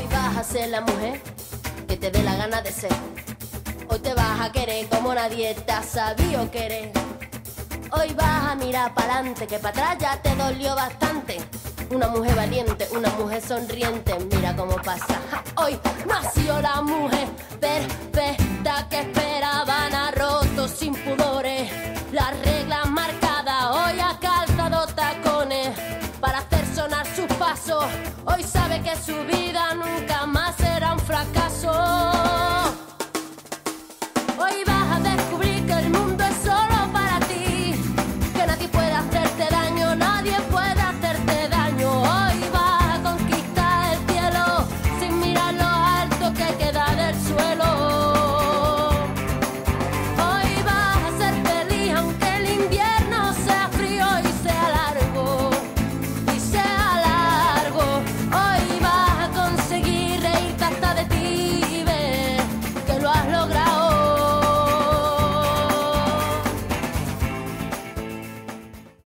Hoy vas a ser la mujer que te dé la gana de ser. Hoy te vas a querer como nadie te ha sabido querer. Hoy vas a mirar para adelante, que para atrás ya te dolió bastante. Una mujer valiente, una mujer sonriente, mira cómo pasa. Hoy nació la mujer perfecta Hoy sabe que su vida nunca